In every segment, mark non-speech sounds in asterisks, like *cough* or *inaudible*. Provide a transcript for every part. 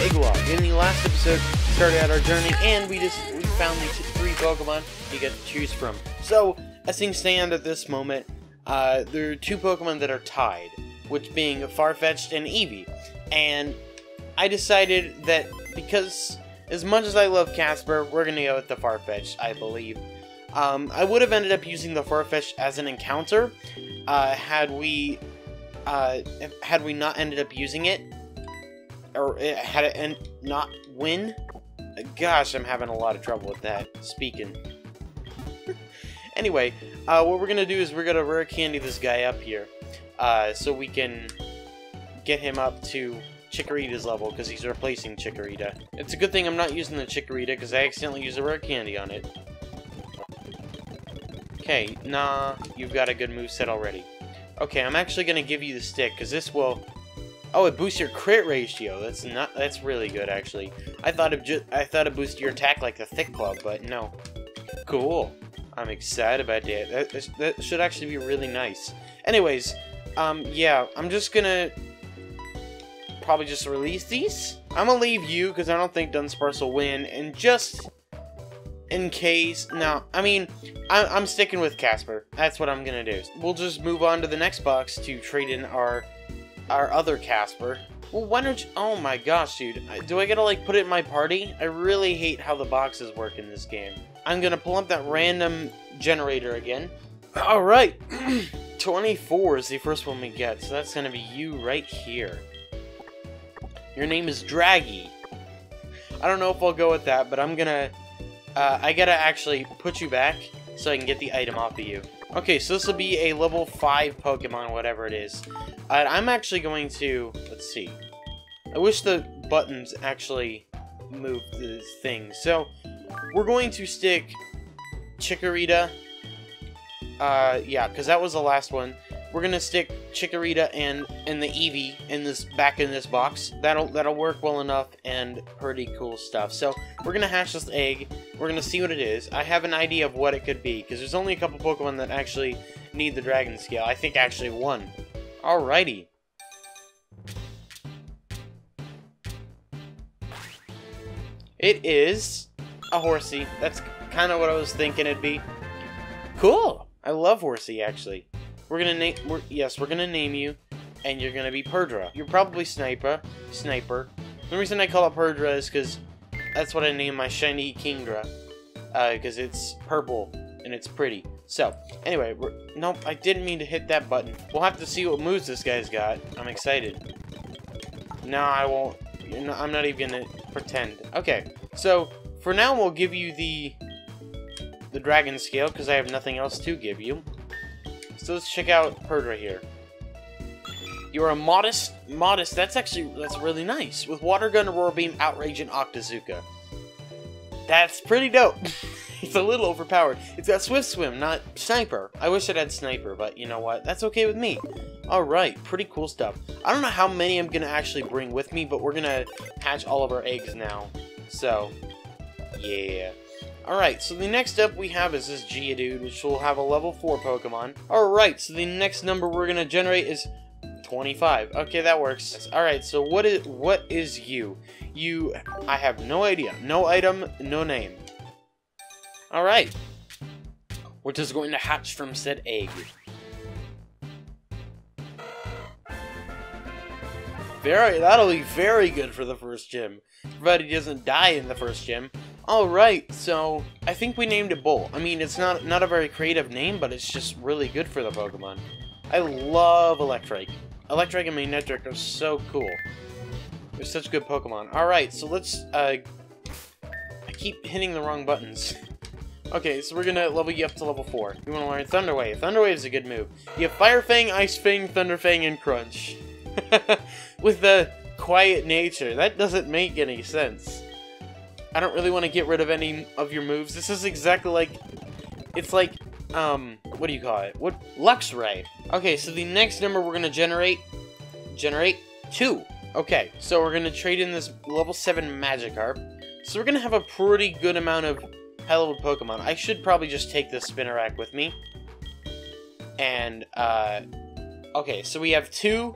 In the last episode, we started out our journey, and we just we found these three Pokemon you get to choose from. So, as things stand at this moment, uh, there are two Pokemon that are tied, which being Farfetch'd and Eevee. And I decided that because, as much as I love Casper, we're gonna go with the Farfetch'd, I believe. Um, I would have ended up using the Farfetch'd as an encounter, uh, had we uh, had we not ended up using it, or had it en- not win. Gosh, I'm having a lot of trouble with that speaking. *laughs* anyway, uh, what we're gonna do is we're gonna rare candy this guy up here, uh, so we can get him up to Chikorita's level because he's replacing Chikorita. It's a good thing I'm not using the Chikorita because I accidentally used a rare candy on it. Okay, nah, you've got a good move set already. Okay, I'm actually gonna give you the stick because this will. Oh, it boosts your crit ratio. That's not. That's really good, actually. I thought it just. I thought it boosted your attack like the thick club, but no. Cool. I'm excited about that. That, that should actually be really nice. Anyways, um, yeah, I'm just gonna probably just release these. I'm gonna leave you because I don't think Dunsparce will win, and just in case. No, I mean, I'm, I'm sticking with Casper. That's what I'm gonna do. We'll just move on to the next box to trade in our our other Casper. Well, why don't you? Oh my gosh, dude. Do I gotta like put it in my party? I really hate how the boxes work in this game. I'm gonna pull up that random generator again. All right, *clears throat* 24 is the first one we get, so that's gonna be you right here. Your name is Draggy. I don't know if I'll go with that, but I'm gonna uh, I gotta actually put you back so I can get the item off of you. Okay, so this will be a level 5 Pokemon, whatever it is. Uh, I'm actually going to... Let's see. I wish the buttons actually moved the thing. So, we're going to stick Chikorita. Uh, yeah, because that was the last one. We're gonna stick Chikorita and and the Eevee in this back in this box. That'll that'll work well enough and pretty cool stuff. So we're gonna hash this egg. We're gonna see what it is. I have an idea of what it could be because there's only a couple Pokemon that actually need the Dragon Scale. I think actually one. Alrighty. It is a horsey. That's kind of what I was thinking it'd be. Cool. I love horsey actually. We're gonna name. We're, yes, we're gonna name you, and you're gonna be Perdra. You're probably Sniper. Sniper. The reason I call it Perdra is because that's what I name my shiny Kingdra. Because uh, it's purple and it's pretty. So, anyway, nope, I didn't mean to hit that button. We'll have to see what moves this guy's got. I'm excited. No, I won't. I'm not even gonna pretend. Okay, so for now we'll give you the the dragon scale because I have nothing else to give you. So let's check out Perdra here. You're a modest, modest, that's actually, that's really nice. With Water Gun, Aurora Beam, Outrage, and Octazooka. That's pretty dope. *laughs* it's a little overpowered. It's got Swift Swim, not Sniper. I wish it had Sniper, but you know what? That's okay with me. Alright, pretty cool stuff. I don't know how many I'm going to actually bring with me, but we're going to hatch all of our eggs now. So, yeah. Alright, so the next up we have is this Geodude, which will have a level 4 Pokemon. Alright, so the next number we're going to generate is 25. Okay, that works. Alright, so what is what is you? You, I have no idea. No item, no name. Alright. We're just going to hatch from said egg. Very, that'll be very good for the first gym. Provided he doesn't die in the first gym. Alright, so I think we named it Bolt. I mean, it's not not a very creative name, but it's just really good for the Pokemon. I love Electrike. Electrike and Manectric are so cool. They're such good Pokemon. Alright, so let's, uh... I keep hitting the wrong buttons. *laughs* okay, so we're gonna level you up to level 4. You wanna learn Thunder Wave. Thunder Wave is a good move. You have Fire Fang, Ice Fang, Thunder Fang, and Crunch. *laughs* With the quiet nature. That doesn't make any sense. I don't really want to get rid of any of your moves. This is exactly like... It's like, um, what do you call it? What? Luxray. Okay, so the next number we're going to generate... Generate 2. Okay, so we're going to trade in this level 7 Magikarp. So we're going to have a pretty good amount of high-level Pokemon. I should probably just take this Spinarak with me. And, uh... Okay, so we have 2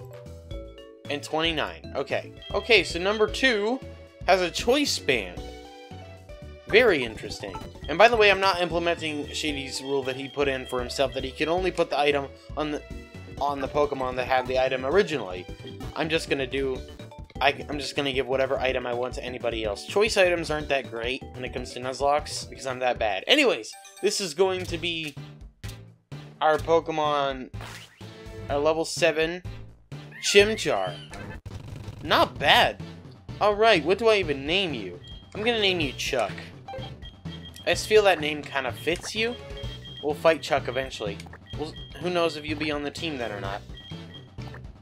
and 29. Okay. Okay, so number 2 has a choice band. Very interesting. And by the way, I'm not implementing Shady's rule that he put in for himself that he can only put the item on the on the Pokemon that had the item originally. I'm just gonna do I, am just gonna give whatever item I want to anybody else. Choice items aren't that great when it comes to Nuzlocke because I'm that bad. Anyways, this is going to be our Pokemon, our level 7 Chimchar. Not bad. Alright, what do I even name you? I'm gonna name you Chuck. I just feel that name kind of fits you. We'll fight Chuck eventually. We'll, who knows if you'll be on the team then or not.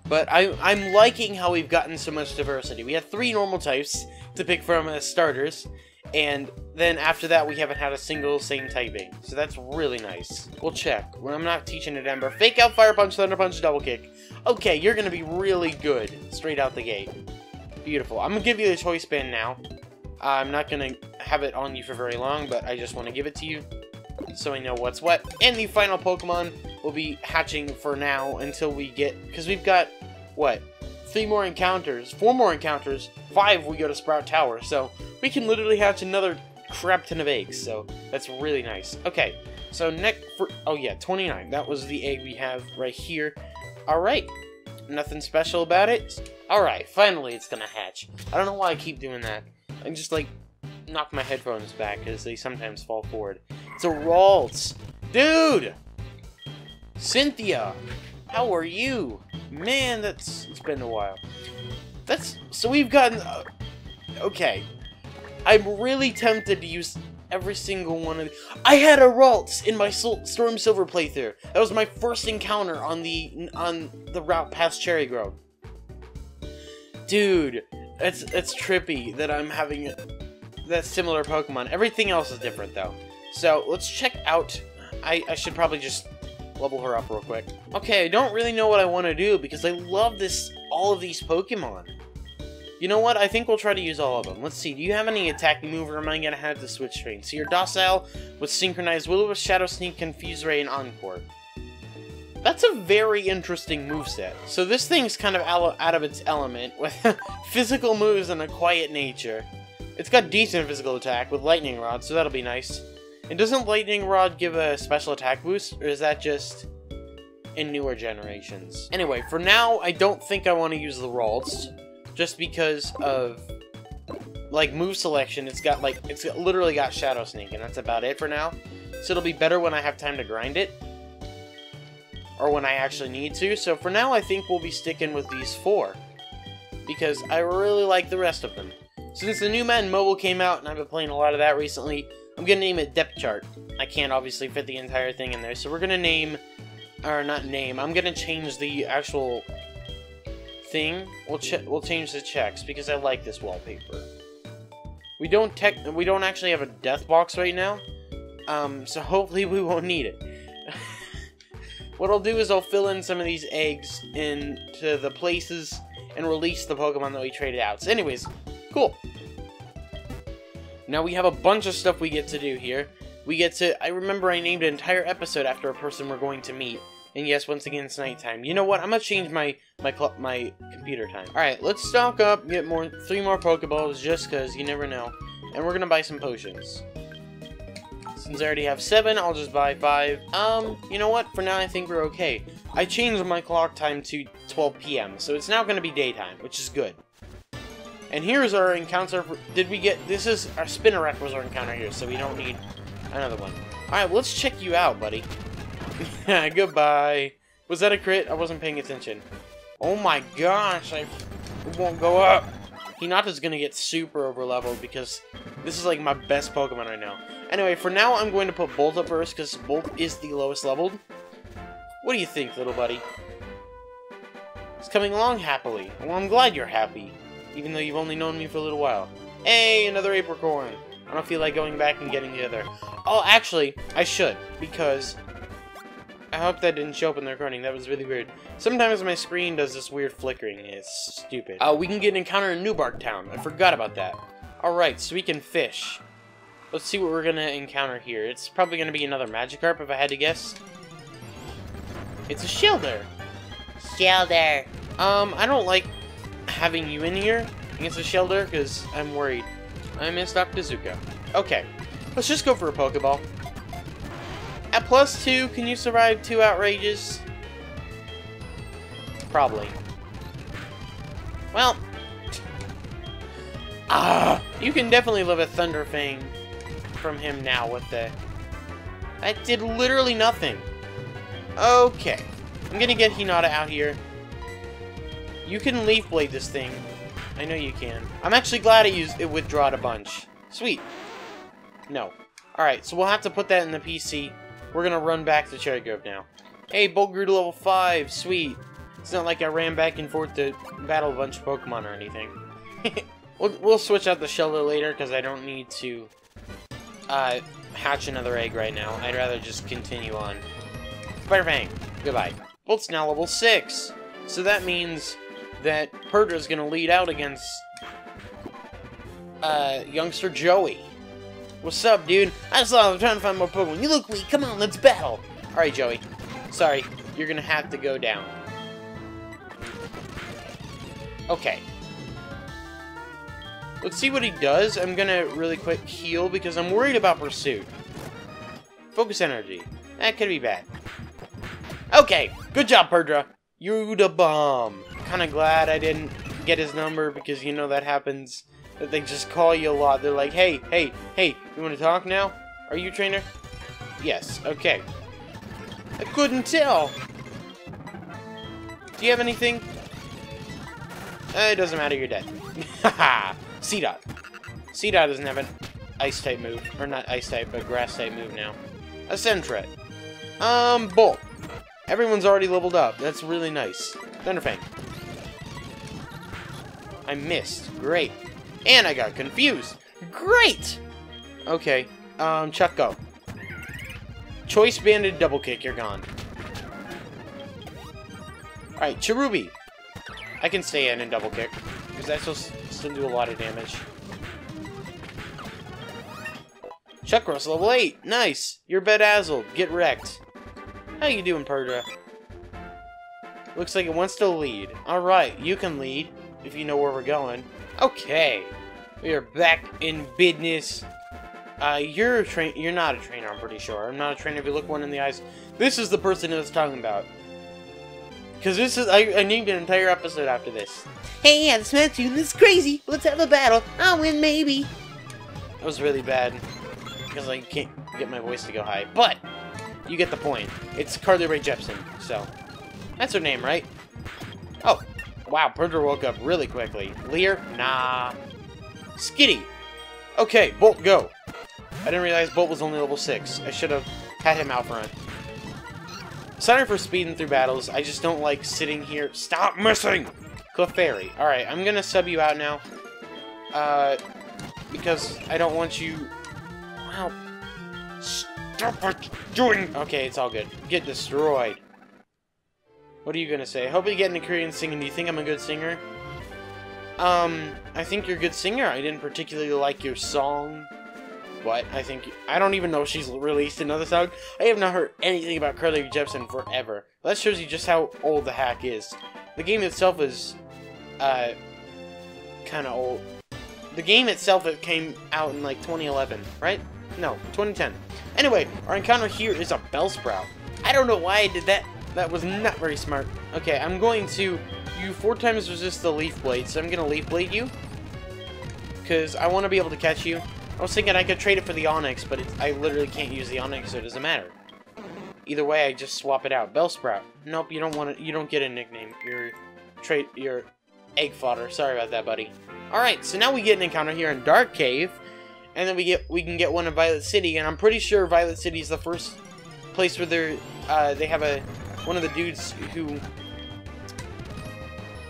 But I, I'm liking how we've gotten so much diversity. We have three normal types to pick from as starters, and then after that we haven't had a single same typing. So that's really nice. We'll check. When I'm not teaching it Ember. Fake out Fire Punch, Thunder Punch, Double Kick. Okay, you're going to be really good straight out the gate. Beautiful. I'm to give you the choice band now. I'm not going to have it on you for very long, but I just want to give it to you so we know what's what. And the final Pokemon will be hatching for now until we get... Because we've got, what, three more encounters, four more encounters, five we go to Sprout Tower. So we can literally hatch another crap ton of eggs. So that's really nice. Okay, so next for... Oh yeah, 29. That was the egg we have right here. Alright. Nothing special about it. Alright, finally it's gonna hatch. I don't know why I keep doing that. I'm just like knock my headphones back because they sometimes fall forward. It's a Ralts. Dude! Cynthia! How are you? Man, that's... It's been a while. That's... So we've gotten... Uh, okay. I'm really tempted to use every single one of... I had a Ralts in my Sol Storm Silver playthrough. That was my first encounter on the on the route past Cherry Grove. Dude, it's it's trippy that I'm having that similar Pokemon. Everything else is different, though. So, let's check out... I, I should probably just level her up real quick. Okay, I don't really know what I want to do, because I love this, all of these Pokemon. You know what? I think we'll try to use all of them. Let's see. Do you have any attacking move, or am I going to have to switch trains? So you're Docile with Synchronized Will-O-Wisp, Shadow Sneak, Confuse Ray, and Encore. That's a very interesting move set. So this thing's kind of out of its element, with *laughs* physical moves and a quiet nature. It's got decent physical attack with Lightning Rod, so that'll be nice. And doesn't Lightning Rod give a special attack boost, or is that just in newer generations? Anyway, for now, I don't think I want to use the Ralts, just because of, like, move selection. It's got, like, it's literally got Shadow Sneak, and that's about it for now. So it'll be better when I have time to grind it, or when I actually need to. So for now, I think we'll be sticking with these four, because I really like the rest of them. Since the new Madden Mobile came out, and I've been playing a lot of that recently, I'm gonna name it Depth Chart. I can't obviously fit the entire thing in there, so we're gonna name, or not name, I'm gonna change the actual thing. We'll we'll change the checks because I like this wallpaper. We don't tech we don't actually have a death box right now, um, so hopefully we won't need it. *laughs* what I'll do is I'll fill in some of these eggs into the places and release the Pokemon that we traded out. So anyways, Cool. Now we have a bunch of stuff we get to do here. We get to, I remember I named an entire episode after a person we're going to meet. And yes, once again, it's nighttime. You know what? I'm gonna change my my my computer time. All right, let's stock up, get more three more Pokeballs, just cause you never know. And we're gonna buy some potions. Since I already have seven, I'll just buy five. Um, you know what? For now, I think we're okay. I changed my clock time to 12 p.m., so it's now gonna be daytime, which is good. And here's our encounter. Did we get... This is... Our Spinarak was our encounter here, so we don't need another one. Alright, let's check you out, buddy. *laughs* Goodbye. Was that a crit? I wasn't paying attention. Oh my gosh, I it won't go up. Hinata's gonna get super over leveled because this is like my best Pokemon right now. Anyway, for now I'm going to put Bolt up first because Bolt is the lowest leveled. What do you think, little buddy? It's coming along happily. Well, I'm glad you're happy even though you've only known me for a little while. Hey, another apricorn! I don't feel like going back and getting the other. Oh, actually, I should, because... I hope that didn't show up in the recording. That was really weird. Sometimes my screen does this weird flickering. It's stupid. Uh, we can get an encounter in Newbark Town. I forgot about that. Alright, so we can fish. Let's see what we're gonna encounter here. It's probably gonna be another Magikarp, if I had to guess. It's a Shellder! shelter. Um, I don't like having you in here against the Shellder because I'm worried. I miss Dr. Zuko. Okay, let's just go for a Pokeball. At plus two, can you survive two outrages? Probably. Well, ah, you can definitely live a Thunder Fang from him now with the... That did literally nothing. Okay, I'm gonna get Hinata out here. You can Leaf Blade this thing. I know you can. I'm actually glad I used it withdrawed a bunch. Sweet. No. Alright, so we'll have to put that in the PC. We're gonna run back to Cherry Grove now. Hey, Bolt grew to level 5. Sweet. It's not like I ran back and forth to battle a bunch of Pokemon or anything. *laughs* we'll, we'll switch out the Shellder later because I don't need to uh, hatch another egg right now. I'd rather just continue on. Spider-Fang, goodbye. Bolt's now level 6. So that means that Perdra's gonna lead out against uh, youngster Joey. What's up, dude? I just thought I'm trying to find more Pokemon. You look weak. Come on, let's battle. Alright, Joey. Sorry, you're gonna have to go down. Okay. Let's see what he does. I'm gonna really quick heal because I'm worried about Pursuit. Focus energy. That could be bad. Okay, good job, Perdra. You the bomb. Kinda glad I didn't get his number because you know that happens. That they just call you a lot. They're like, hey, hey, hey, you wanna talk now? Are you trainer? Yes, okay. I couldn't tell. Do you have anything? Uh, it doesn't matter, you're dead. *laughs* C-Dot. C-Dot doesn't have an ice-type move. Or not ice-type, but grass-type move now. A Sentret. Um, Bolt. Everyone's already leveled up. That's really nice. Thunderfang. I missed. Great. And I got confused. Great! Okay. Um, Chuck, go. Choice Banded Double Kick, you're gone. Alright, Cherubi. I can stay in and double kick, because that still, still do a lot of damage. Chuck Ross level 8! Nice! You're bedazzled. Get wrecked. How you doing, Perdra? Looks like it wants to lead. Alright, you can lead, if you know where we're going. Okay. We are back in business. Uh, you're a train. You're not a trainer, I'm pretty sure. I'm not a trainer if you look one in the eyes. This is the person that's talking about. Because this is, I, I named an entire episode after this. Hey, yeah, this Mattoon is crazy. Let's have a battle. I'll win, maybe. That was really bad. Because I can't get my voice to go high. But, you get the point. It's Carly Rae Jepsen, so. That's her name, right? Oh. Wow, Printer woke up really quickly. Leer? Nah. Skitty. Okay, Bolt, go. I didn't realize Bolt was only level 6. I should have had him out front. Sorry for speeding through battles. I just don't like sitting here. Stop missing! Clefairy. Alright, I'm gonna sub you out now. Uh, because I don't want you... Wow. Stop doing! Okay, it's all good. Get destroyed. What are you gonna say? Hope you get into Korean singing. Do you think I'm a good singer? Um, I think you're a good singer. I didn't particularly like your song. But I think I don't even know if she's released another song. I have not heard anything about Carly Jepsen forever. That shows you just how old the hack is. The game itself is uh kind of old. The game itself it came out in like 2011, right? No, 2010. Anyway, our encounter here is a Bellsprout. I don't know why I did that. That was not very smart. Okay, I'm going to you four times resist the Leaf Blade, so I'm gonna Leaf Blade you because I want to be able to catch you. I was thinking I could trade it for the Onix, but I literally can't use the Onix, so it doesn't matter. Either way, I just swap it out. Bellsprout. Nope, you don't want it. You don't get a nickname. You're trade. You're egg fodder. Sorry about that, buddy. All right, so now we get an encounter here in Dark Cave, and then we get we can get one in Violet City, and I'm pretty sure Violet City is the first place where they're uh, they have a one of the dudes who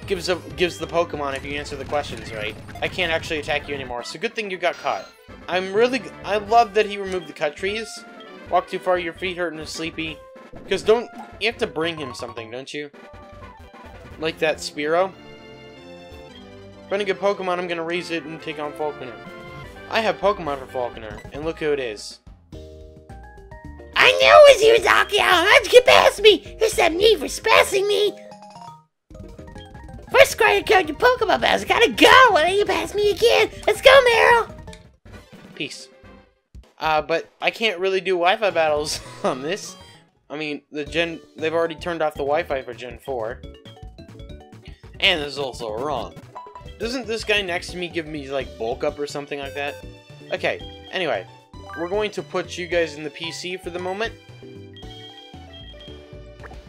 gives a, gives the Pokemon if you answer the questions right. I can't actually attack you anymore, so good thing you got caught. I'm really... I love that he removed the cut trees. Walk too far, your feet hurt and sleepy. Because don't... You have to bring him something, don't you? Like that Spearow. Find a good Pokemon, I'm gonna raise it and take on Falkner. I have Pokemon for Falkner, and look who it is. I knew it was you, Zakia! How'd you get past me? It's that me for spassing me! We're squaring to your Pokemon battles. Gotta go. Why don't you pass me again? Let's go, Meryl. Peace. Uh, but I can't really do Wi-Fi battles *laughs* on this. I mean, the Gen they've already turned off the Wi-Fi for Gen 4. And this is also wrong. Doesn't this guy next to me give me, like, bulk up or something like that? Okay, anyway. We're going to put you guys in the PC for the moment.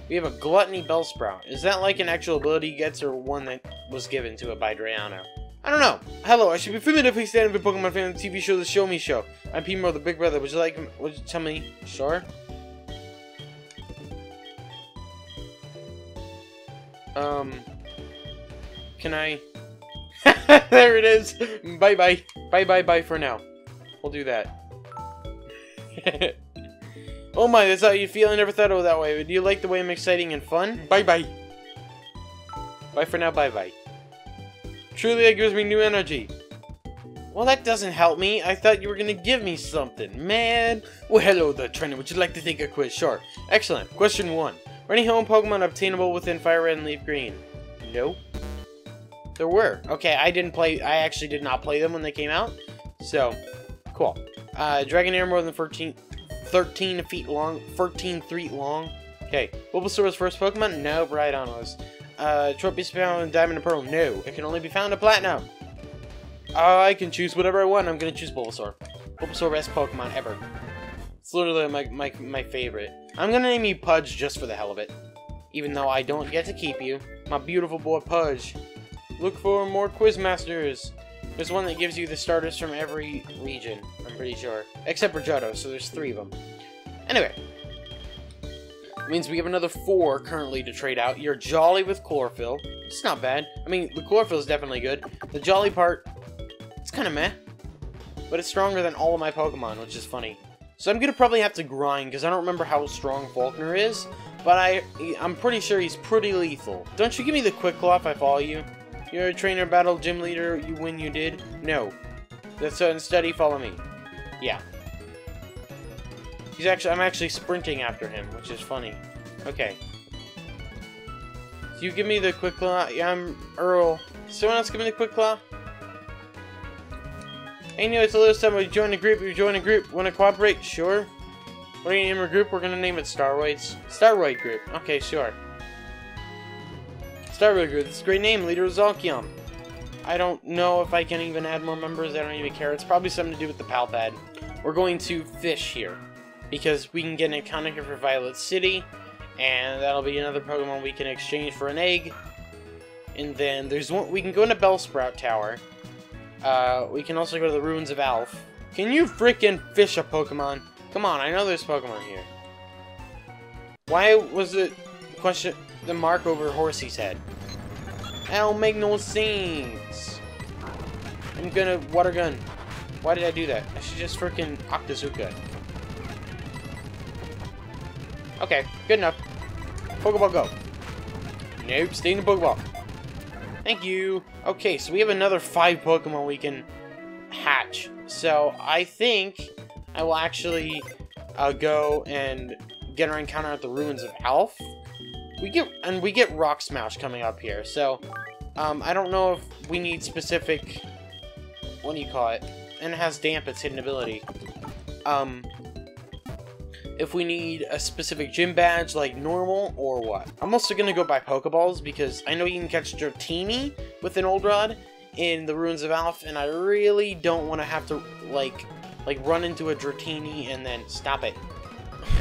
We have a Gluttony Bellsprout. Is that like an actual ability he gets or one that was given to it by Drayano? I don't know. Hello, I should be we stand up a Pokemon fan on the TV show The Show Me Show. I'm Pimo, the Big Brother. Would you like, would you tell me? Sure? Um, can I? *laughs* there it is. Bye bye. Bye bye bye for now. We'll do that. *laughs* oh my, that's how you feel. I never thought of it that way. Do you like the way I'm exciting and fun? Bye bye. Bye for now. Bye bye. Truly, that gives me new energy. Well, that doesn't help me. I thought you were gonna give me something, man. Well, hello there, trainer. Would you like to take a quiz? Sure. Excellent. Question one. Are any home Pokemon obtainable within Fire Red and Leaf Green? No. There were. Okay, I didn't play. I actually did not play them when they came out. So, cool. Uh, Dragonair more than 13, 13 feet long. 13 feet long. Okay. Bulbasaur's first Pokemon? No. Rhydon was. Uh, Tropius found in Diamond and Pearl? No. It can only be found in Platinum. I can choose whatever I want. I'm gonna choose Bulbasaur. Bulbasaur best Pokemon ever. It's literally my, my, my favorite. I'm gonna name you Pudge just for the hell of it. Even though I don't get to keep you. My beautiful boy Pudge. Look for more Quizmasters. There's one that gives you the starters from every region, I'm pretty sure. Except for Johto, so there's three of them. Anyway. Means we have another four currently to trade out. You're Jolly with Chlorophyll. It's not bad. I mean, the Chlorophyll is definitely good. The Jolly part, it's kind of meh. But it's stronger than all of my Pokemon, which is funny. So I'm gonna probably have to grind, because I don't remember how strong Falkner is. But I, I'm pretty sure he's pretty lethal. Don't you give me the Quick Claw if I follow you? You're a trainer, battle, gym leader, you win, you did? No. That's so instead you follow me. Yeah. He's actually, I'm actually sprinting after him, which is funny. Okay. So you give me the Quick Claw? Yeah, I'm Earl. Someone else give me the Quick Claw? New, it's a little time. We join a group. You join a group. Want to cooperate? Sure. What are you name our group? We're gonna name it Starroids. Starroid Group. Okay, sure. Group. This great name. Leader is Zalkiam. I don't know if I can even add more members. I don't even care. It's probably something to do with the Palpad. We're going to fish here. Because we can get an encounter here for Violet City. And that'll be another Pokemon we can exchange for an egg. And then there's one... We can go into Bellsprout Tower. Uh, we can also go to the Ruins of Alph. Can you freaking fish a Pokemon? Come on, I know there's Pokemon here. Why was it question the mark over Horsey's head? That don't make no sense. I'm gonna water gun. Why did I do that? I should just freaking Octazooka. Okay, good enough. Pokeball go. Nope, stay in the Pokeball. Thank you. Okay, so we have another five Pokemon we can hatch. So I think I will actually uh, go and get our encounter at the ruins of Alph. We get and we get Rock Smash coming up here. So um, I don't know if we need specific. What do you call it? And it has damp its hidden ability. Um, if we need a specific gym badge like normal or what. I'm also gonna go buy Pokeballs because I know you can catch Dratini with an old rod in the ruins of Alph, and I really don't want to have to like like run into a Dratini and then stop it.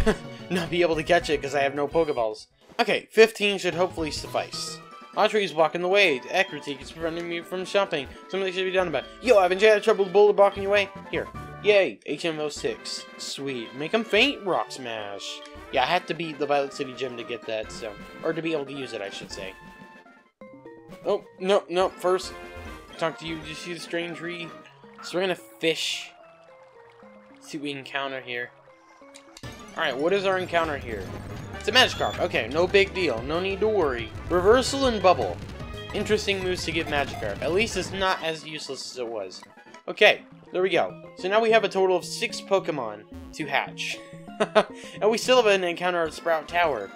*laughs* Not be able to catch it because I have no Pokeballs. Okay, 15 should hopefully suffice. Audrey's blocking the way. Ecruteak is preventing me from shopping. Something should be done about it. Yo, haven't you had trouble with Boulder blocking your way? Here. Yay, HM06. Sweet. Make him faint, Rock Smash. Yeah, I have to beat the Violet City Gym to get that, so... Or to be able to use it, I should say. Oh, no, no, first, talk to you. Did you see the strange tree? So we're gonna fish. See what we encounter here. Alright, what is our encounter here? It's a Magikarp. Okay, no big deal. No need to worry. Reversal and Bubble. Interesting moves to give Magikarp. At least it's not as useless as it was. Okay, there we go. So now we have a total of six Pokemon to hatch. *laughs* and we still have an encounter at Sprout Tower.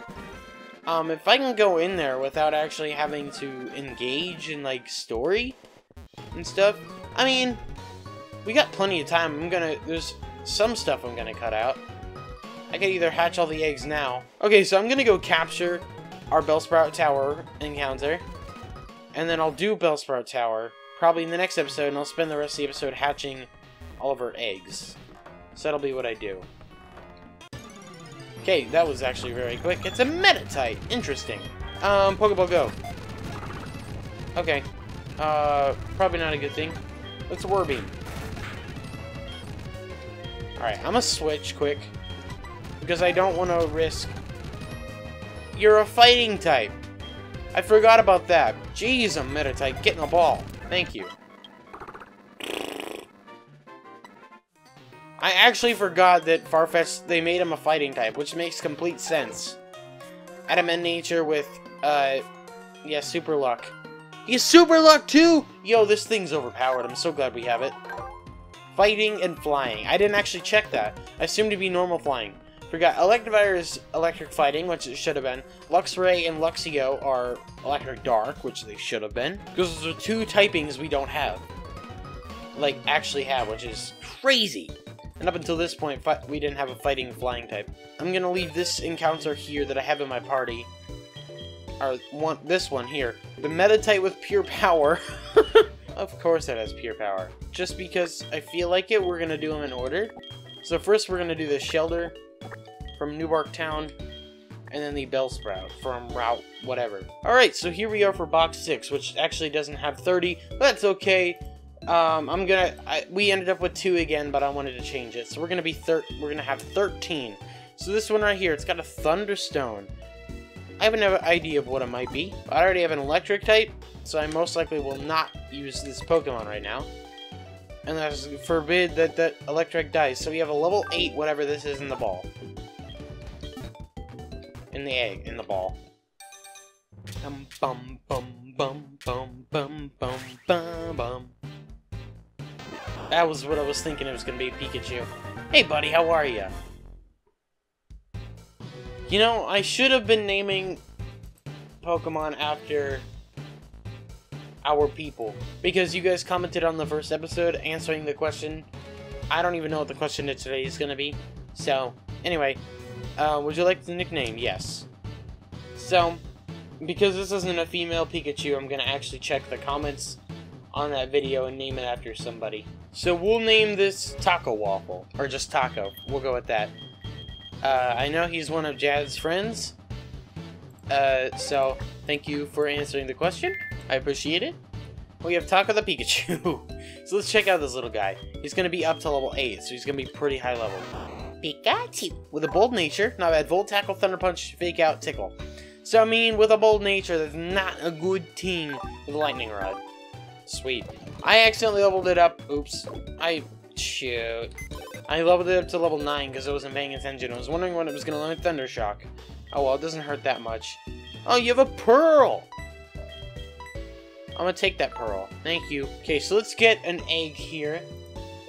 Um, if I can go in there without actually having to engage in, like, story and stuff, I mean, we got plenty of time. I'm gonna, there's some stuff I'm gonna cut out. I could either hatch all the eggs now. Okay, so I'm gonna go capture our Bellsprout Tower encounter. And then I'll do Bellsprout Tower, probably in the next episode, and I'll spend the rest of the episode hatching all of our eggs. So that'll be what I do. Okay, that was actually very quick. It's a Meditite. Interesting. Um, Pokeball Go. Okay. Uh, probably not a good thing. Let's Warbeam. Alright, I'm gonna switch quick. Because I don't want to risk... You're a fighting type. I forgot about that. Jeez, a Meditite. Get in the ball. Thank you. I actually forgot that Farfetch, they made him a fighting type, which makes complete sense. Adamant nature with, uh, yeah, super luck. He's super luck too! Yo, this thing's overpowered. I'm so glad we have it. Fighting and flying. I didn't actually check that. I assumed to be normal flying. Forgot, Electivire is electric fighting, which it should have been. Luxray and Luxio are electric dark, which they should have been. Because those are two typings we don't have. Like, actually have, which is crazy. And up until this point, we didn't have a fighting flying type. I'm gonna leave this encounter here that I have in my party. Or one, this one here. The Meditite with pure power. *laughs* of course it has pure power. Just because I feel like it, we're gonna do them in order. So first we're gonna do the Shellder from Newbark Town, and then the Bellsprout from Route whatever. Alright, so here we are for box 6, which actually doesn't have 30, but that's okay. Um, I'm gonna. I, we ended up with two again, but I wanted to change it. So we're gonna be thir. We're gonna have 13. So this one right here, it's got a Thunderstone. I have an idea of what it might be. I already have an Electric type, so I most likely will not use this Pokemon right now. And that's forbid that that Electric dies. So we have a level 8, whatever this is in the ball. In the egg, in the ball. Bum bum bum bum bum bum bum bum. That was what I was thinking it was to be, Pikachu. Hey, buddy, how are you? You know, I should have been naming Pokemon after our people. Because you guys commented on the first episode answering the question. I don't even know what the question today is going to be. So, anyway, uh, would you like the nickname? Yes. So, because this isn't a female Pikachu, I'm going to actually check the comments on that video and name it after somebody. So we'll name this Taco Waffle, or just Taco. We'll go with that. Uh, I know he's one of Jad's friends, uh, so thank you for answering the question. I appreciate it. We have Taco the Pikachu. *laughs* so let's check out this little guy. He's going to be up to level 8, so he's going to be pretty high level. Pikachu. With a bold nature, not bad. Volt, Tackle, Thunder Punch, Fake Out, Tickle. So I mean, with a bold nature, that's not a good team with a Lightning Rod. Sweet. I accidentally leveled it up. Oops. I... Shoot. I leveled it up to level 9 because I wasn't paying attention. I was wondering when it was going to learn Thunder Shock. Oh well, it doesn't hurt that much. Oh, you have a Pearl! I'm gonna take that Pearl. Thank you. Okay, so let's get an egg here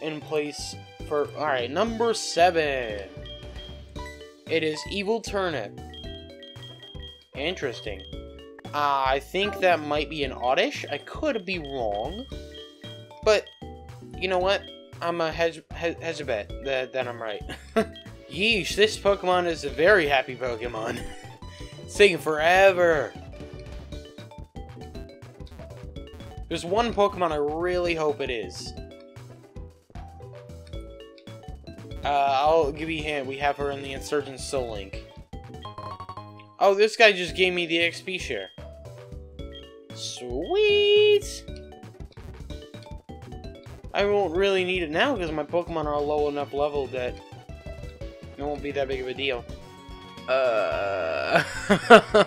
in place for... Alright, number 7. It is Evil Turnip. Interesting. Uh, I think that might be an Oddish. I could be wrong. But, you know what? I'm a hedge a bet that, that I'm right. *laughs* Yeesh, this Pokemon is a very happy Pokemon. *laughs* it's taking forever. There's one Pokemon I really hope it is. Uh, I'll give you a hint. We have her in the Insurgent Soul Link. Oh, this guy just gave me the XP share. Sweet! I won't really need it now because my Pokemon are low enough level that it won't be that big of a deal. Uh, *laughs*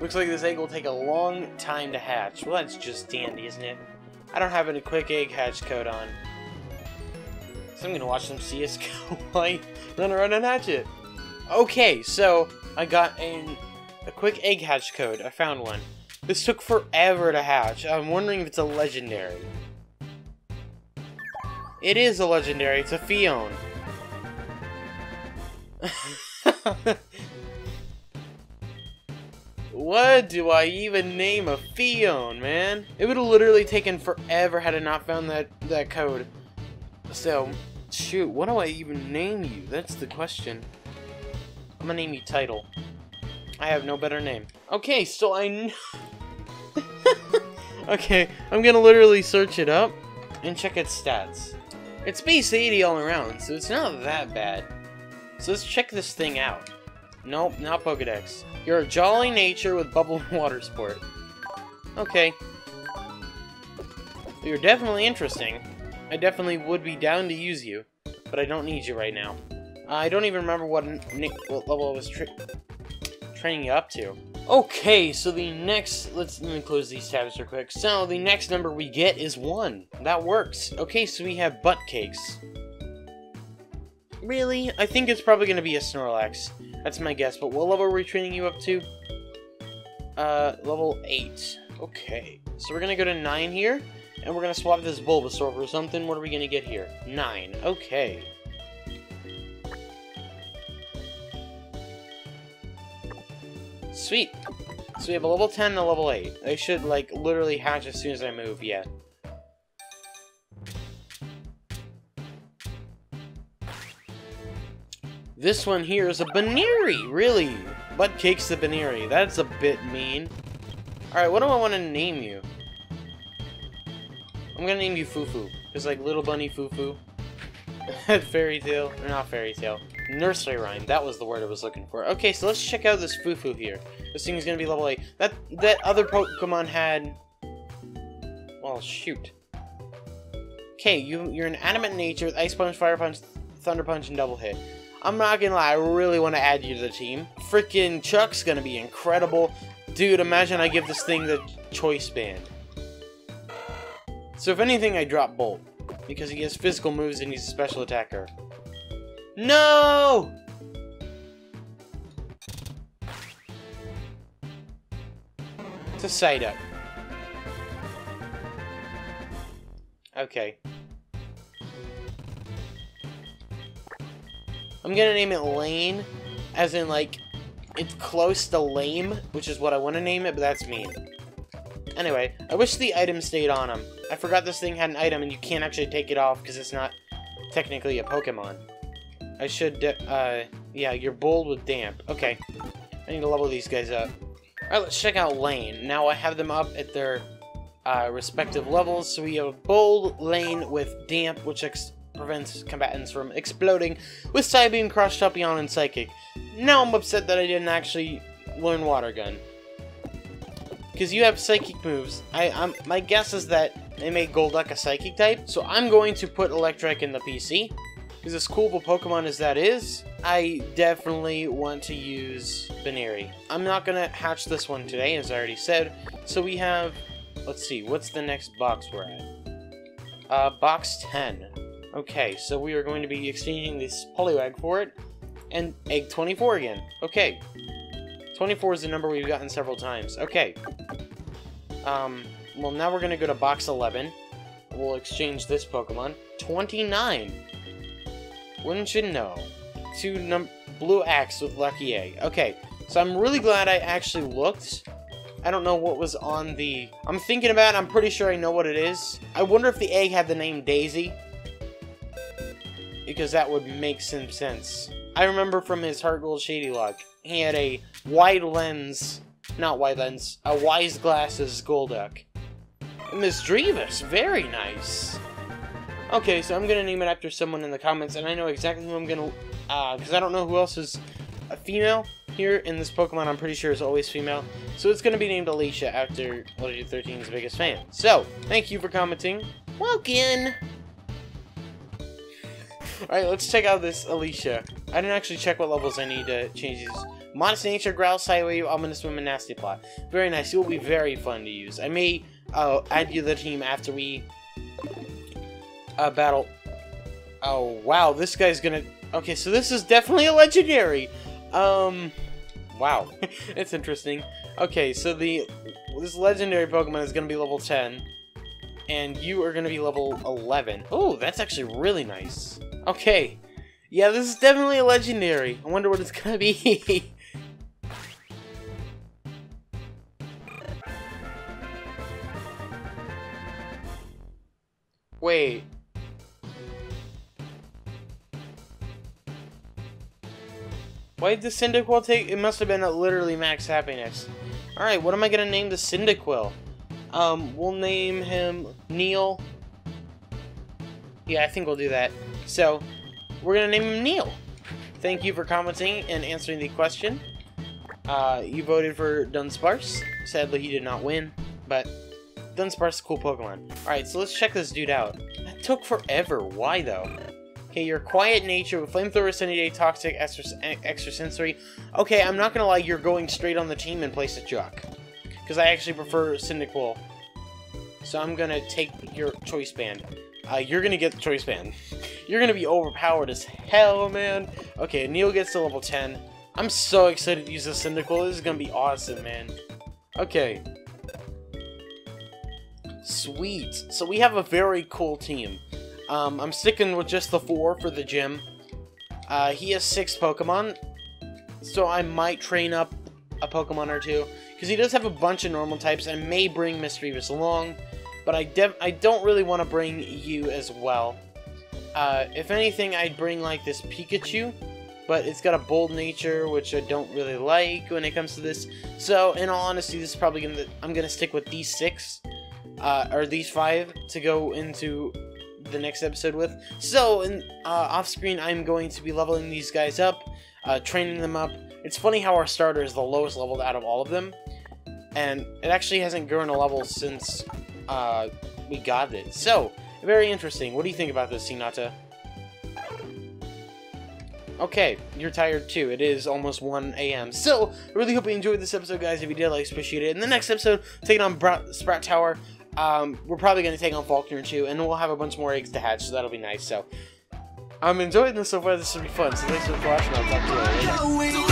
looks like this egg will take a long time to hatch. Well, that's just dandy, isn't it? I don't have any quick egg hatch code on. So I'm gonna watch some CSGO *laughs* while run and hatch it. Okay, so I got an a quick egg hatch code. I found one. This took forever to hatch. I'm wondering if it's a legendary. It is a legendary. It's a Phione. *laughs* What do I even name a Phione, man? It would have literally taken forever had I not found that, that code. So, shoot, what do I even name you? That's the question. I'm gonna name you Title. I have no better name. Okay, so I know... *laughs* okay, I'm gonna literally search it up and check its stats. It's base 80 all around, so it's not that bad. So let's check this thing out. Nope, not Pokedex. You're a jolly nature with bubble and *laughs* water sport. Okay. You're definitely interesting. I definitely would be down to use you, but I don't need you right now. I don't even remember what, what level I was tra training you up to. Okay, so the next, let's let me close these tabs real quick. So the next number we get is one. That works. Okay, so we have butt cakes. Really? I think it's probably going to be a Snorlax. That's my guess, but what level are we training you up to? Uh, level 8. Okay. So we're to go to 9 here, and we're to swap this Bulbasaur for something. What are we to get here? 9. Okay. Sweet. So we have a level 10 and a level 8. They should, like, literally hatch as soon as I move, yeah. This one here is a Buneary, really. Butt cakes the Buneary. That's a bit mean. Alright, what do I want to name you? I'm gonna name you Fufu. Because, like, Little Bunny Fufu. *laughs* fairy tale. Or not fairy tale. Nursery rhyme. That was the word I was looking for. Okay, so let's check out this Fufu here. This thing is gonna be level 8. That, that other Pokemon had... Well, shoot. Okay, you, you're an animate nature with Ice Punch, Fire Punch, Thunder Punch, and Double Hit. I'm not gonna lie, I really want to add you to the team. Freaking Chuck's gonna be incredible. Dude, imagine I give this thing the choice band. So if anything, I drop Bolt. Because he has physical moves and he's a special attacker. No! A Psyduck. Okay. I'm gonna name it Lane, as in, like, it's close to lame, which is what I want to name it, but that's mean. Anyway, I wish the item stayed on him. I forgot this thing had an item and you can't actually take it off because it's not technically a Pokemon. I should, uh, yeah, you're bold with damp. Okay. I need to level these guys up. Alright, let's check out Lane. Now I have them up at their uh, respective levels. So we have Bold, Lane with Damp, which prevents combatants from exploding with Psybeam, Cross Champignon, and Psychic. Now I'm upset that I didn't actually learn Water Gun. Because you have Psychic moves. I, I'm, my guess is that they made Golduck a Psychic type, so I'm going to put Electrike in the PC. Because as cool of a Pokemon as that is, I definitely want to use Buneary. I'm not going to hatch this one today, as I already said. So we have, let's see, what's the next box we're at? Uh, box 10. Okay, so we are going to be exchanging this Poliwag for it, and Egg 24 again. Okay. 24 is the number we've gotten several times. Okay. Um, well, now we're going to go to box 11. We'll exchange this Pokemon. 29. Wouldn't you know? Two num Blue Axe with Lucky Egg. Okay, so I'm really glad I actually looked. I don't know what was on the... I'm thinking about it. I'm pretty sure I know what it is. I wonder if the egg had the name Daisy because that would make some sense. I remember from his Heart Gold Shadylocke, he had a wide lens, not wide lens, a wise glasses Golduck. Misdreavus, very nice. Okay, so I'm gonna name it after someone in the comments, and I know exactly who I'm gonna, uh, because I don't know who else is a female here in this Pokemon. I'm pretty sure is always female, so it's gonna be named Alicia after Legend 13's biggest fan. So, thank you for commenting. Welcome. Alright, let's check out this Alicia. I didn't actually check what levels I need to change these. Modest Nature, Growl, Psywave, Ominous Swim, and Nasty Plot. Very nice. It will be very fun to use. I may uh, add you to the team after we uh, battle. Oh, wow. This guy's gonna... Okay, so this is definitely a legendary. Um, wow. *laughs* it's interesting. Okay, so the this legendary Pokemon is gonna be level 10. And you are gonna be level 11. Oh, that's actually really nice. Okay. Yeah, this is definitely a legendary. I wonder what it's gonna be. *laughs* Wait. Why did the Cyndaquil take... It must have been literally max happiness. Alright, what am I gonna name the Cyndaquil? Um, we'll name him Neil yeah, I think we'll do that. So, we're going to name him Neil. Thank you for commenting and answering the question. Uh, you voted for Dunsparce. Sadly, he did not win, but Dunsparce is a cool Pokemon. Alright, so let's check this dude out. That took forever. Why, though? Okay, your quiet nature with Flamethrower, Sunny Day, Toxic, Extrasensory. Okay, I'm not gonna lie, you're going straight on the team in place of Juck. Because I actually prefer Cyndaquil. So I'm gonna take your Choice Band. Uh, you're gonna get the Choice Band. you're gonna be overpowered as hell, man. Okay, Neil gets to level 10. I'm so excited to use this Cyndaquil. This is gonna be awesome, man. Okay. Sweet. So we have a very cool team. Um, I'm sticking with just the four for the gym. Uh, he has six Pokemon, so I might train up a Pokemon or two. Because he does have a bunch of normal types. I may bring Misdreavus along, but I, I don't really want to bring you as well. Uh, if anything, I'd bring like this Pikachu, but it's got a bold nature, which I don't really like when it comes to this. So, in all honesty, this is probably gonna I'm gonna stick with these six, uh, or these five to go into the next episode with. So, in, uh, off screen, I'm going to be leveling these guys up, uh, training them up. It's funny how our starter is the lowest leveled out of all of them, and it actually hasn't grown a level since uh, we got it. So, very interesting. What do you think about this, Hinata? Okay, you're tired too. It is almost 1 a.m. So, I really hope you enjoyed this episode, guys. If you did, like, appreciate it. In the next episode, taking on Bra Sprout Tower, um, we're probably going to take on Falkner too, and we'll have a bunch more eggs to hatch, so that'll be nice. So, I'm enjoying this so far. This will be fun. So, thanks for watching. I'll talk to you later.